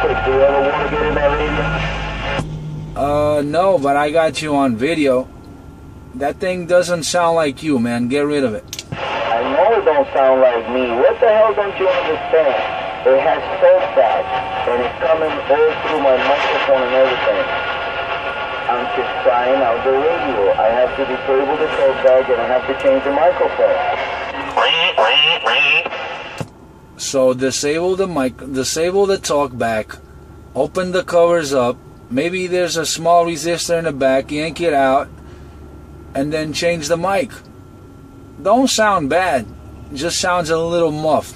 quick. Do you ever want to get in that radio? Uh, no, but I got you on video. That thing doesn't sound like you, man. Get rid of it. I know it don't sound like me. What the hell don't you understand? It has back, and it's coming all through my microphone and everything. I'm just trying out the radio. I have to disable the bag, and I have to change the microphone. So disable the mic, disable the talkback, open the covers up. Maybe there's a small resistor in the back. Yank it out, and then change the mic. Don't sound bad. Just sounds a little muffed.